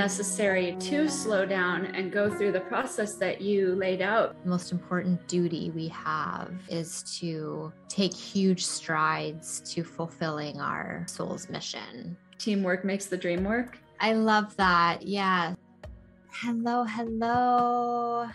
necessary to slow down and go through the process that you laid out. The most important duty we have is to take huge strides to fulfilling our soul's mission. Teamwork makes the dream work. I love that. Yeah. Hello, hello.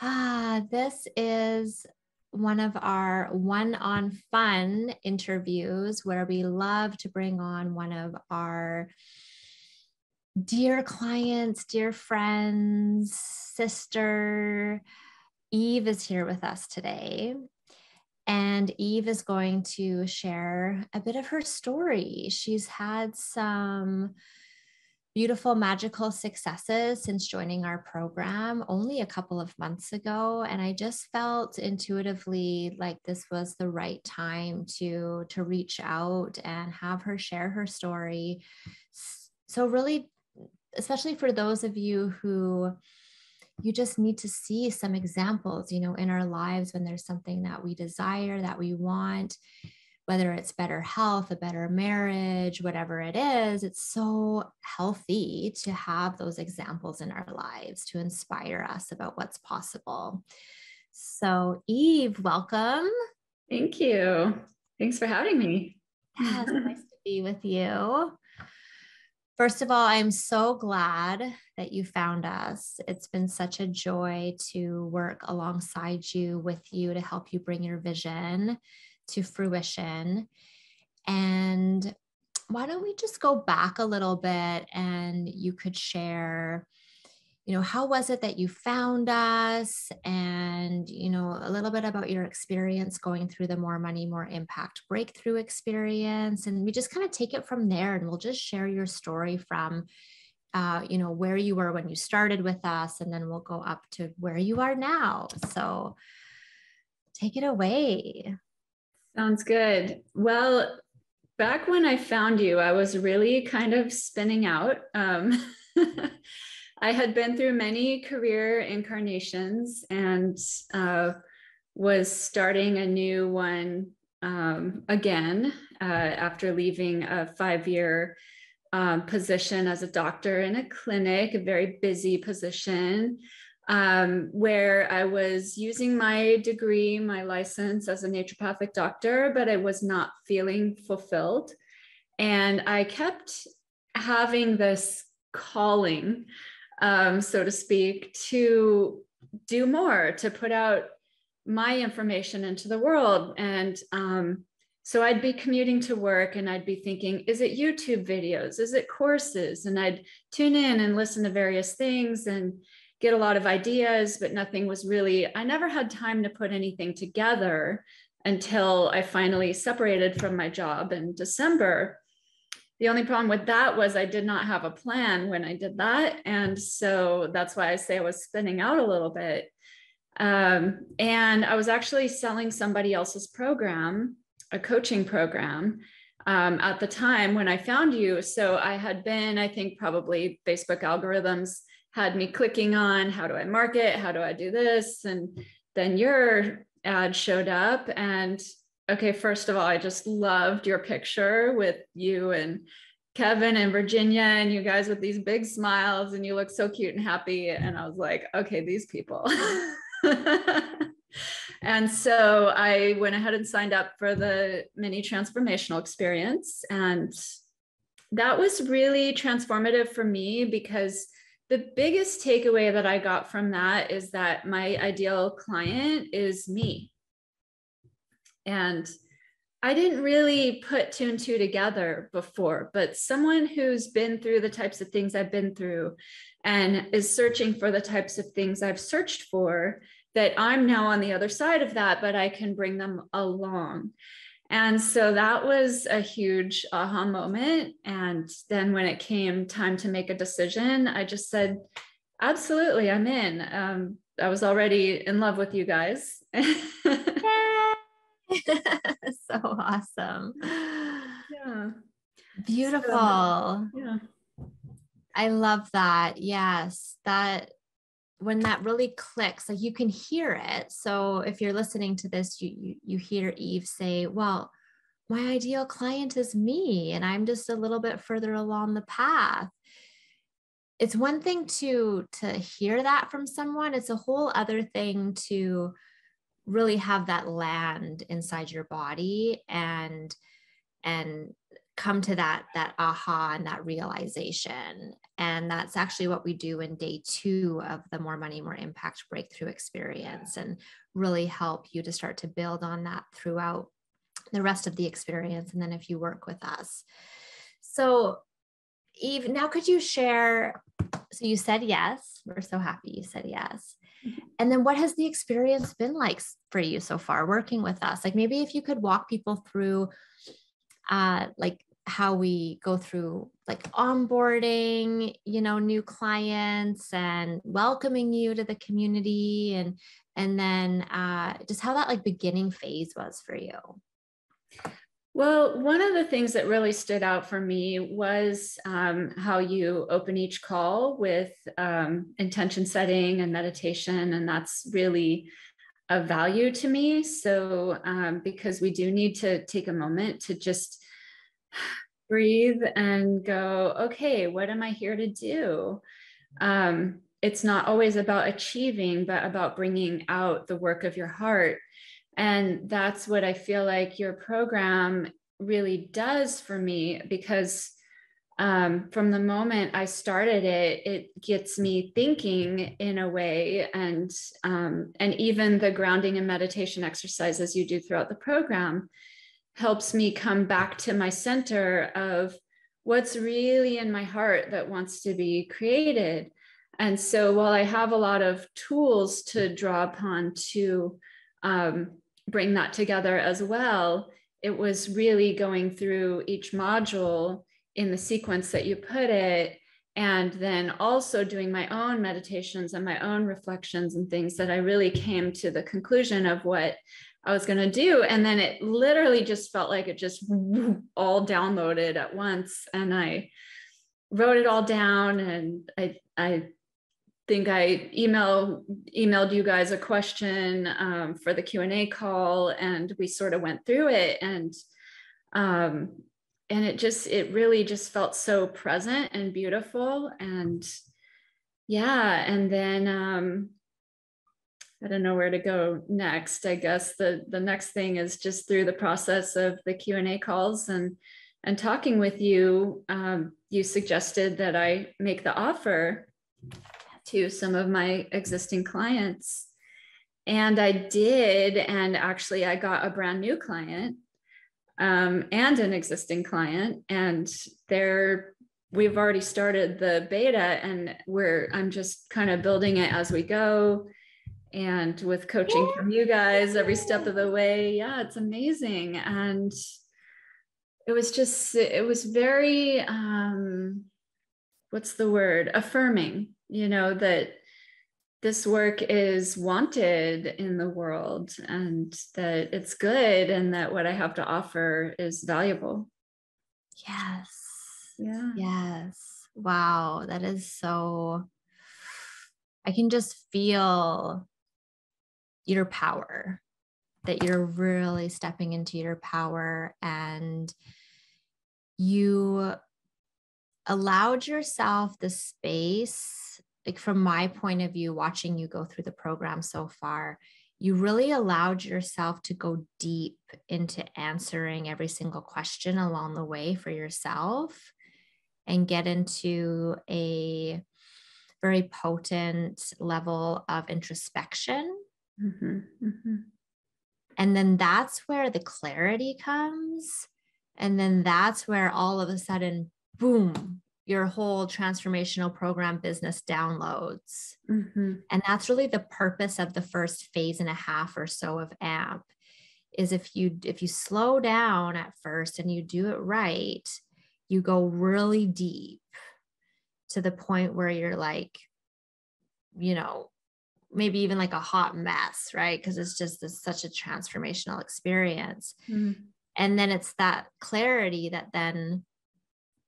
Ah, this is one of our one on fun interviews where we love to bring on one of our dear clients, dear friends, sister. Eve is here with us today. And Eve is going to share a bit of her story. She's had some beautiful, magical successes since joining our program only a couple of months ago. And I just felt intuitively like this was the right time to, to reach out and have her share her story. So, really, especially for those of you who you just need to see some examples, you know, in our lives when there's something that we desire, that we want whether it's better health, a better marriage, whatever it is, it's so healthy to have those examples in our lives to inspire us about what's possible. So, Eve, welcome. Thank you. Thanks for having me. It's nice to be with you. First of all, I'm so glad that you found us. It's been such a joy to work alongside you, with you, to help you bring your vision to fruition. And why don't we just go back a little bit and you could share you know how was it that you found us and you know a little bit about your experience going through the more money more impact breakthrough experience and we just kind of take it from there and we'll just share your story from uh, you know where you were when you started with us and then we'll go up to where you are now so take it away Sounds good. Well, back when I found you, I was really kind of spinning out. Um, I had been through many career incarnations and uh, was starting a new one um, again uh, after leaving a five year um, position as a doctor in a clinic, a very busy position um, where I was using my degree, my license as a naturopathic doctor, but I was not feeling fulfilled. And I kept having this calling, um, so to speak, to do more, to put out my information into the world. And um, so I'd be commuting to work and I'd be thinking, is it YouTube videos? Is it courses? And I'd tune in and listen to various things. And get a lot of ideas, but nothing was really, I never had time to put anything together until I finally separated from my job in December. The only problem with that was I did not have a plan when I did that. And so that's why I say I was spinning out a little bit. Um, and I was actually selling somebody else's program, a coaching program. Um, at the time when I found you. So I had been, I think, probably Facebook algorithms had me clicking on how do I market? How do I do this? And then your ad showed up. And okay, first of all, I just loved your picture with you and Kevin and Virginia and you guys with these big smiles and you look so cute and happy. And I was like, okay, these people. and so I went ahead and signed up for the mini transformational experience. And that was really transformative for me because the biggest takeaway that I got from that is that my ideal client is me. And I didn't really put two and two together before, but someone who's been through the types of things I've been through and is searching for the types of things I've searched for, that I'm now on the other side of that, but I can bring them along. And so that was a huge aha moment. And then when it came time to make a decision, I just said, absolutely, I'm in. Um, I was already in love with you guys. so awesome. Yeah. Beautiful. So, yeah. I love that. Yes, that when that really clicks like you can hear it so if you're listening to this you you, you hear eve say well my ideal client is me and i'm just a little bit further along the path it's one thing to to hear that from someone it's a whole other thing to really have that land inside your body and and come to that that aha and that realization and that's actually what we do in day two of the more money more impact breakthrough experience and really help you to start to build on that throughout the rest of the experience and then if you work with us so eve now could you share so you said yes we're so happy you said yes. And then what has the experience been like for you so far working with us? Like maybe if you could walk people through uh, like how we go through like onboarding you know new clients and welcoming you to the community and and then uh, just how that like beginning phase was for you well, one of the things that really stood out for me was um, how you open each call with um, intention setting and meditation. And that's really a value to me. So, um, because we do need to take a moment to just breathe and go, okay, what am I here to do? Um, it's not always about achieving, but about bringing out the work of your heart. And that's what I feel like your program really does for me because um, from the moment I started it, it gets me thinking in a way, and um, and even the grounding and meditation exercises you do throughout the program helps me come back to my center of what's really in my heart that wants to be created. And so while I have a lot of tools to draw upon to um, bring that together as well, it was really going through each module in the sequence that you put it and then also doing my own meditations and my own reflections and things that I really came to the conclusion of what I was going to do. And then it literally just felt like it just all downloaded at once. And I wrote it all down and I, I think I email emailed you guys a question um, for the Q and A call, and we sort of went through it, and um, and it just it really just felt so present and beautiful, and yeah, and then um, I don't know where to go next. I guess the the next thing is just through the process of the Q and A calls and and talking with you. Um, you suggested that I make the offer to some of my existing clients. And I did. And actually, I got a brand new client um, and an existing client. And they're, we've already started the beta and we're, I'm just kind of building it as we go. And with coaching from you guys every step of the way, yeah, it's amazing. And it was just, it was very, um, what's the word? Affirming you know, that this work is wanted in the world and that it's good and that what I have to offer is valuable. Yes. Yeah. Yes. Wow. That is so, I can just feel your power, that you're really stepping into your power and you allowed yourself the space like from my point of view watching you go through the program so far you really allowed yourself to go deep into answering every single question along the way for yourself and get into a very potent level of introspection. Mm-hmm, mm-hmm. And then that's where the clarity comes. And then that's where all of a sudden, boom, your whole transformational program business downloads. Mm-hmm. And that's really the purpose of the first phase and a half or so of AMP is if you if you slow down at first and you do it right, you go really deep to the point where you're like you know, maybe even like a hot mess, right? Because it's just this, such a transformational experience. Mm-hmm. And then it's that clarity that then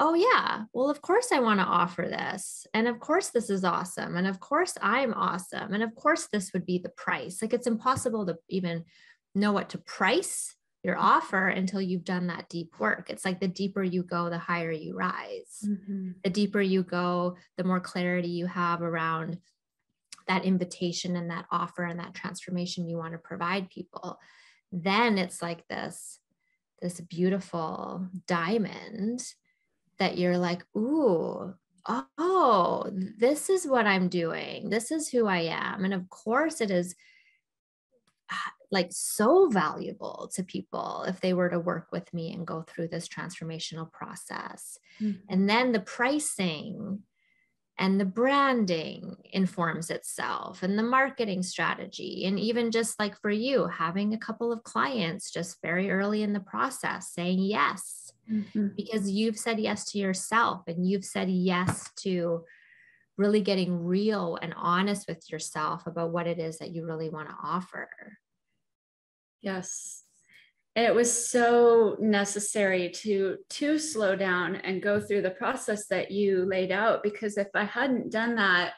oh yeah well of course i want to offer this and of course this is awesome and of course i'm awesome and of course this would be the price like it's impossible to even know what to price your offer until you've done that deep work. It's like the deeper you go, the higher you rise. Mm-hmm. The deeper you go, the more clarity you have around that invitation and that offer and that transformation you want to provide people. Then it's like this this beautiful diamond that you're like, ooh, oh, this is what I'm doing. This is who I am. And of course, it is like so valuable to people if they were to work with me and go through this transformational process. Mm-hmm. And then the pricing and the branding informs itself and the marketing strategy and even just like for you having a couple of clients just very early in the process saying yes mm-hmm. because you've said yes to yourself and you've said yes to really getting real and honest with yourself about what it is that you really want to offer Yes. And it was so necessary to to slow down and go through the process that you laid out because if I hadn't done that,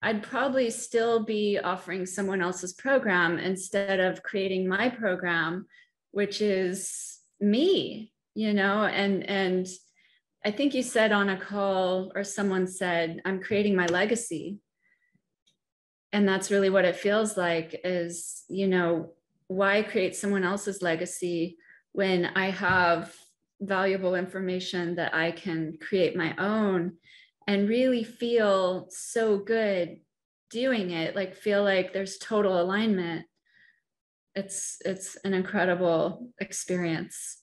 I'd probably still be offering someone else's program instead of creating my program, which is me, you know, and and I think you said on a call or someone said, I'm creating my legacy. And that's really what it feels like is, you know, why create someone else's legacy when I have valuable information that I can create my own and really feel so good doing it like feel like there's total alignment? It's it's an incredible experience.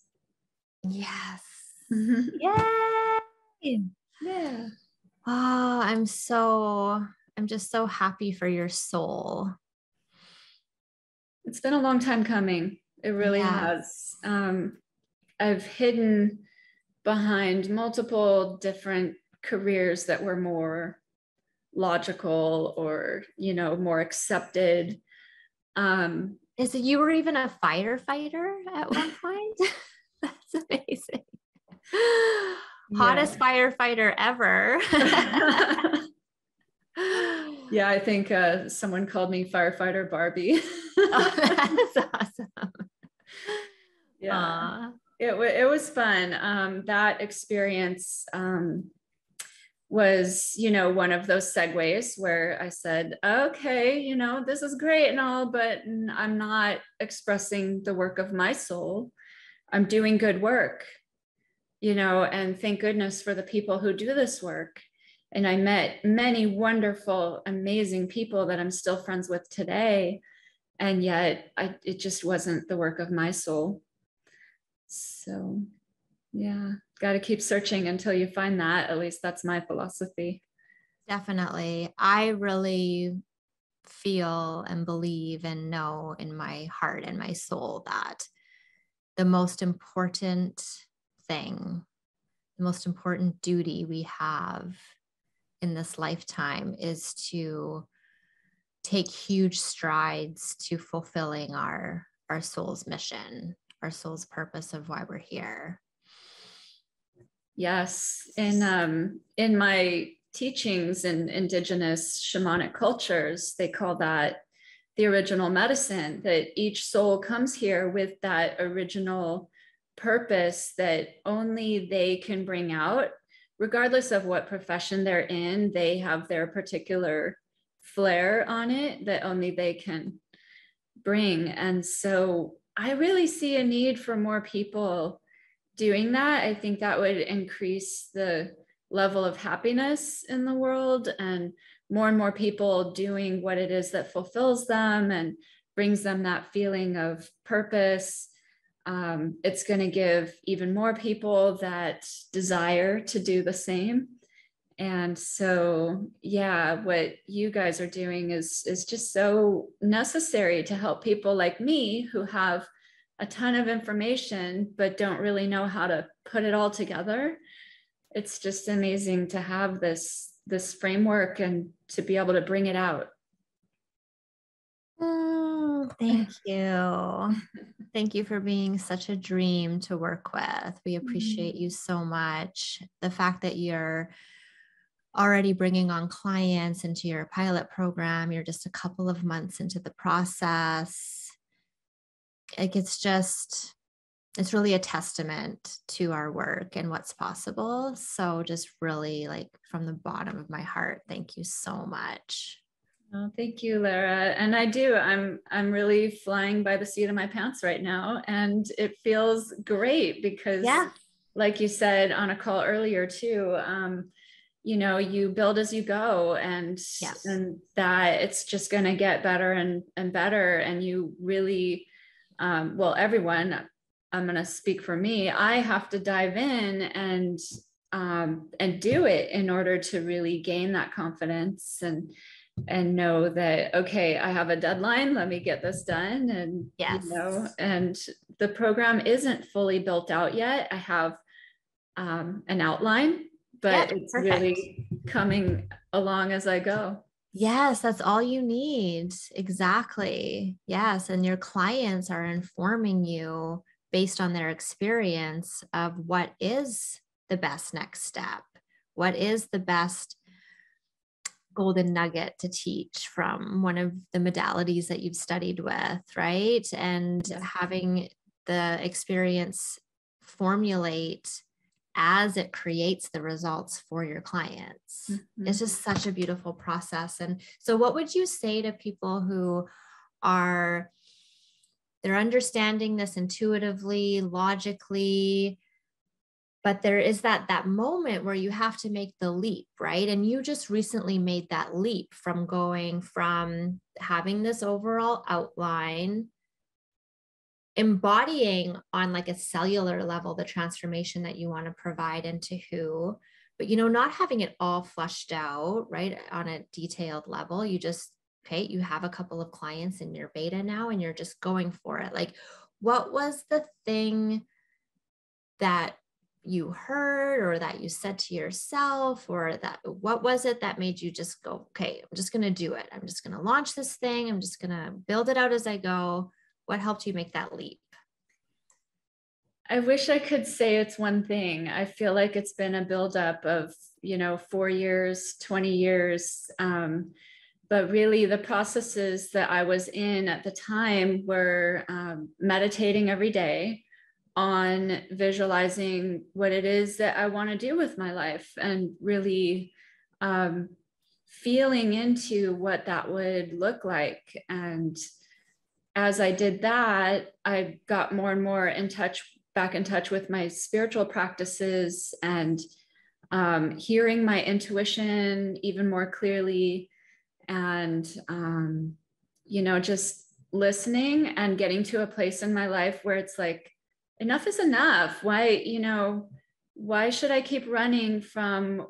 Yes. Yay! Yeah. Oh i'm so i'm just so happy for your soul it's been a long time coming. It really yeah. has. Um, I've hidden behind multiple different careers that were more logical or you know more accepted um is it you were even a firefighter at one point that's amazing hottest firefighter ever yeah, I think uh, someone called me firefighter Barbie. oh, that's awesome. Yeah, Aww. it it was fun. Um, that experience um, was, you know, one of those segues where I said, "Okay, you know, this is great and all, but I'm not expressing the work of my soul. I'm doing good work." You know, and thank goodness for the people who do this work and I met many wonderful, amazing people that I'm still friends with today. And yet I, it just wasn't the work of my soul. So, yeah, got to keep searching until you find that. At least that's my philosophy. Definitely. I really feel and believe and know in my heart and my soul that the most important thing, the most important duty we have in this lifetime is to take huge strides to fulfilling our our soul's mission our soul's purpose of why we're here. Yes. In um in my teachings in indigenous shamanic cultures they call that the original medicine that each soul comes here with that original purpose that only they can bring out regardless of what profession they're in, they have their particular flair on it that only they can bring. And so I really see a need for more people doing that. I think that would increase the level of happiness in the world and more and more people doing what it is that fulfills them and brings them that feeling of purpose um, it's going to give even more people that desire to do the same. And so yeah what you guys are doing is is just so necessary to help people like me who have a ton of information but don't really know how to put it all together. It's just amazing to have this this framework and to be able to bring it out Thank you. Thank you for being such a dream to work with. We appreciate mm-hmm. you so much. The fact that you're already bringing on clients into your pilot program, you're just a couple of months into the process. Like it's just it's really a testament to our work and what's possible. So just really like from the bottom of my heart, thank you so much. Oh, thank you, Lara. And I do. I'm I'm really flying by the seat of my pants right now, and it feels great because, yeah, like you said on a call earlier too, um, you know, you build as you go, and yes. and that it's just going to get better and and better, and you really, um, well, everyone. I'm going to speak for me. I have to dive in and um, and do it in order to really gain that confidence and and know that okay i have a deadline let me get this done and yes. you know and the program isn't fully built out yet i have um, an outline but yeah, it's perfect. really coming along as i go yes that's all you need exactly yes and your clients are informing you based on their experience of what is the best next step what is the best golden nugget to teach from one of the modalities that you've studied with, right? And having the experience formulate as it creates the results for your clients. Mm-hmm. It's just such a beautiful process. And so, what would you say to people who are? They're understanding this intuitively, logically, but there is that that moment where you have to make the leap right? And you just recently made that leap from going from having this overall outline embodying on like a cellular level the transformation that you want to provide into who but you know not having it all flushed out right on a detailed level. You just okay you have a couple of clients in your beta now and you're just going for it. Like what was the thing that you heard or that you said to yourself or that what was it that made you just go okay i'm just going to do it. I'm just going to launch this thing. I'm just going to build it out as i go. What helped you make that leap? I wish i could say it's one thing. I feel like it's been a buildup of you know four years 20 years um, but really the processes that i was in at the time were um, meditating every day on visualizing what it is that I want to do with my life and really um, feeling into what that would look like. And as I did that, I got more and more in touch, back in touch with my spiritual practices and um, hearing my intuition even more clearly. And, um, you know, just listening and getting to a place in my life where it's like, enough is enough. Why, you know, why should I keep running from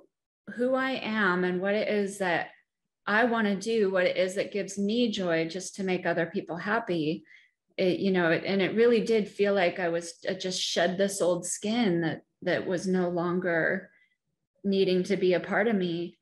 who I am and what it is that I want to do, what it is that gives me joy just to make other people happy? It, you know, and it really did feel like I was I just shed this old skin that that was no longer needing to be a part of me.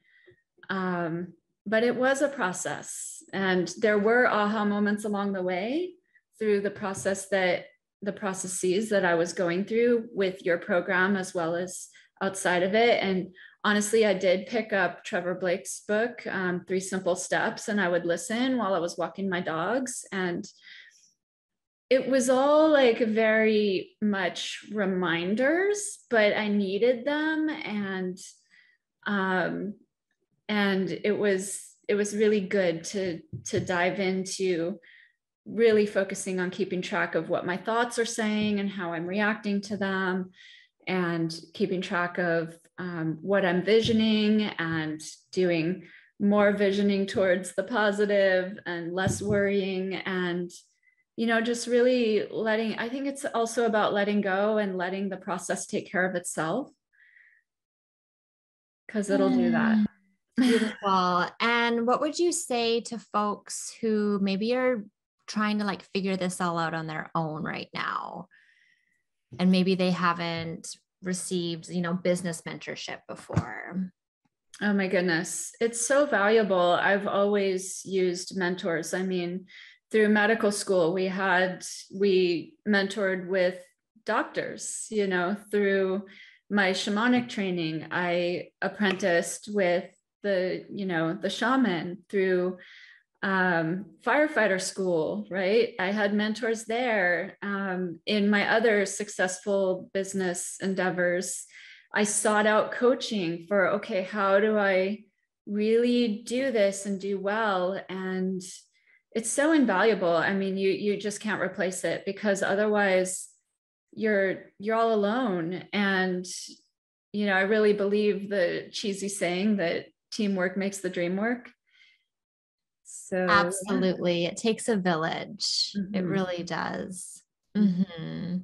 Um, but it was a process, and there were aha moments along the way through the process that the processes that I was going through with your program as well as outside of it. And honestly, I did pick up Trevor Blake's book, um, Three Simple Steps, and I would listen while I was walking my dogs. And it was all like very much reminders, but I needed them. And um, and it was it was really good to to dive into really focusing on keeping track of what my thoughts are saying and how I'm reacting to them, and keeping track of um, what I'm visioning and doing more visioning towards the positive and less worrying and you know just really letting i think it's also about letting go and letting the process take care of itself. Because it'll do that. Mm, beautiful. And what would you say to folks who maybe are trying to like figure this all out on their own right now. And maybe they haven't received you know business mentorship before. Oh my goodness. It's so valuable. I've always used mentors. I mean through medical school we had we mentored with doctors you know through my shamanic training. I apprenticed with the you know the shaman through um, firefighter school, right? I had mentors there. Um, in my other successful business endeavors, I sought out coaching for okay, how do I really do this and do well? And it's so invaluable. I mean, you you just can't replace it because otherwise you're you're all alone. And you know, I really believe the cheesy saying that teamwork makes the dream work so absolutely, yeah. it takes a village. Mm-hmm. It really does. Mm-hmm.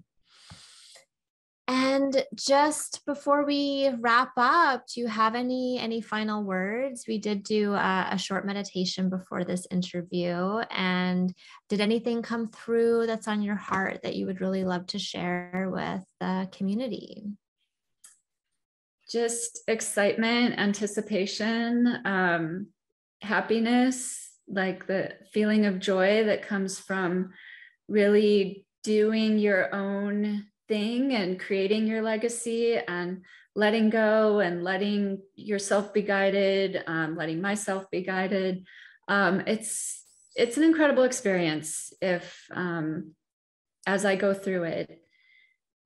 And just before we wrap up, do you have any any final words? We did do a, a, short meditation before this interview, and did anything come through that's on your heart that you would really love to share with the community? Just excitement, anticipation, um, happiness, like the feeling of joy that comes from really doing your own thing and creating your legacy and letting go and letting yourself be guided um, letting myself be guided. Um, it's it's an incredible experience if um, as i go through it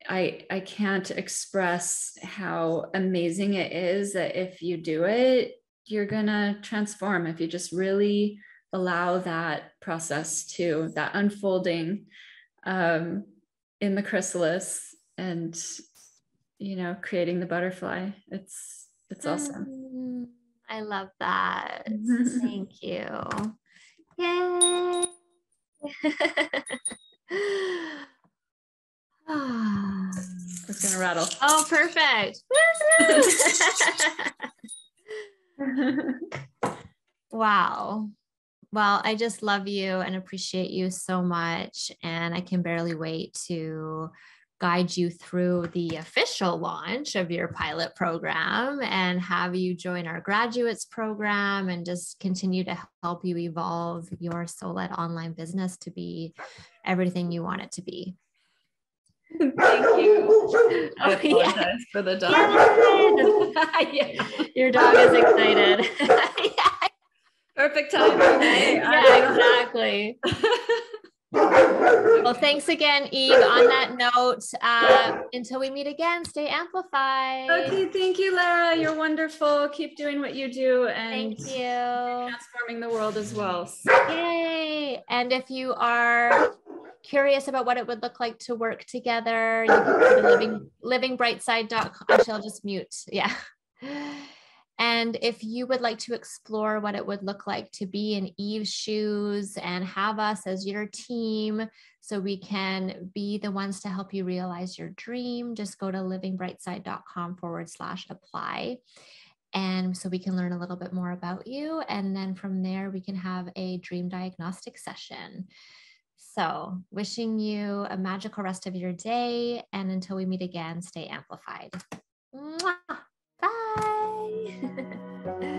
i i can't express how amazing it is that if you do it you're gonna transform. If you just really allow that process to that unfolding um, in the chrysalis and you know creating the butterfly. It's it's awesome. Mm, i love that. Thank you. Yay. It's gonna rattle. Oh perfect. Wow well, I just love you and appreciate you so much. And I can barely wait to guide you through the official launch of your pilot program and have you join our graduates program and just continue to help you evolve your soul-led online business to be everything you want it to be. Thank you. I apologize yeah. for the dog. yeah. Your dog is excited. Perfect time. yeah, exactly. well, thanks again, Eve. On that note, uh, until we meet again, stay amplified. Okay, thank you, Lara. You're wonderful. Keep doing what you do and thank you. transforming the world as well. Yay! And if you are curious about what it would look like to work together, you can go to living livingbrightside.com. Actually, I'll just mute. Yeah. And if you would like to explore what it would look like to be in Eve's shoes and have us as your team so we can be the ones to help you realize your dream, just go to livingbrightside.com forward slash apply. And so we can learn a little bit more about you. And then from there, we can have a dream diagnostic session. So, wishing you a magical rest of your day. And until we meet again, stay amplified. Mwah! Bye.